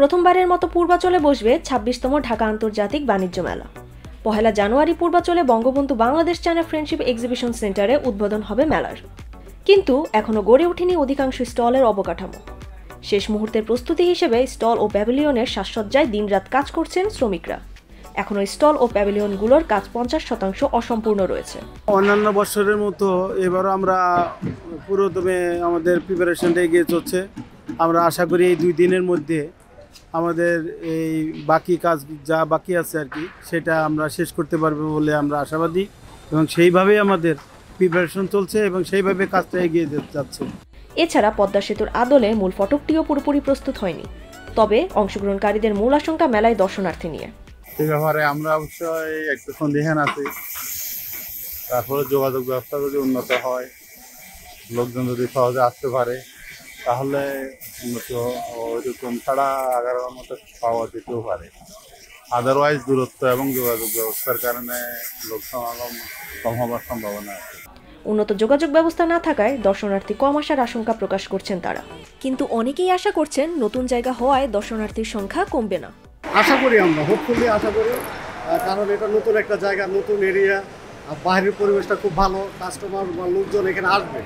প্রথমবারের মতো পূর্বাচলে বসবে ছাব্বিশতম ঢাকা আন্তর্জাতিক বাণিজ্য মেলা। পহেলা জানুয়ারি পূর্বাচলে Bangabandhu Bangladesh China friendship exhibition সেন্টারে উদ্বোধন হবে মেলার। কিন্তু এখনও গড়ে ওঠেনি অধিকাংশ স্টলের অবকাঠামো। শেষ মুহূর্তের প্রস্তুতি হিসেবে স্টল ও প্যাভিলিয়নের সাজসজ্জায় দিনরাত কাজ করছেন শ্রমিকরা। এখনও স্টল ও প্যাভিলিয়নগুলোর কাজ পঞ্চাশ শতাংশ অসম্পূর্ণ রয়েছে। অন্যান্য বছরের মতো এবারও আমরা পুরোদমে আমাদের প্রিপারেশনটা এগিয়ে চলছে। আমরা আশা করি এই দুই দিনের মধ্যে আমাদের এই বাকি কাজ যা বাকি আছে আর কি সেটা আমরা শেষ করতে পারব বলে আমরা আশাবাদী এবং সেইভাবেই আমাদের প্রিপারেশন চলছে এবং সেইভাবে কাজটা এগিয়ে যাচ্ছে। এছাড়া পদ্মা সেতুর আদলে মূল ফটকটিও পুরোপুরি প্রস্তুত হয়নি তবে অংশগ্রহণকারীদের মূল আশঙ্কা মেলায় দর্শনার্থী নিয়ে। সে ব্যাপারে আমরা অবশ্যই একটু সন্দিহান আছি। তারপরে যোগাযোগ ব্যবস্থা যদি উন্নত হয় লোকজন যদি সহজে আসতে পারে তাহলে উন্নত ওইরকম ছাড়া আগারোর মতো পাওয়া যেতেও পারে। আদারওয়াইজ দূরত্ব এবং যোগাযোগ ব্যবস্থার কারণে লোক সমাগম কম হওয়ার সম্ভাবনা আছে। উন্নত যোগাযোগ ব্যবস্থা না থাকায় দর্শনার্থী কম আসার আশঙ্কা প্রকাশ করছেন তারা। কিন্তু অনেকেই আশা করছেন নতুন জায়গা হওয়ায় দর্শনার্থীর সংখ্যা কমবে না। আশা করি আমরা হোপফুলি আশা করি। কারণ এটা নতুন একটা জায়গা নতুন এরিয়া বাইরের পরিবেশটা খুব ভালো কাস্টমার বা লোকজন এখানে আসবে।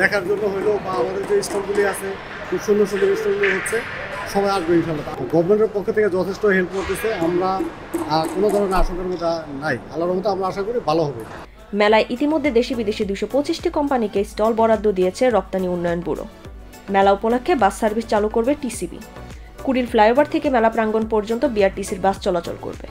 দেখার জন্য হলেও বা আমাদের যে স্টলগুলি আছে, খুব সুন্দর সুন্দর স্টলগুলি হচ্ছে, সবাই আসবে ইনশাল্লাহ গভর্নমেন্টের পক্ষ থেকে যথেষ্ট হেল্প করতেছে, আমরা কোনো ধরনের আশঙ্কার মধ্যে নাই। আল্লাহর মতো আমরা আশা করি ভালো হবে। মেলায় ইতিমধ্যে দেশি বিদেশি দুশো পঁচিশটি কোম্পানিকে স্টল বরাদ্দ দিয়েছে রপ্তানি উন্নয়ন ব্যুরো। মেলা উপলক্ষে বাস সার্ভিস চালু করবে টিসিবি। কুড়ির ফ্লাইওভার থেকে মেলা প্রাঙ্গণ পর্যন্ত বিআরটিসির বাস চলাচল করবে।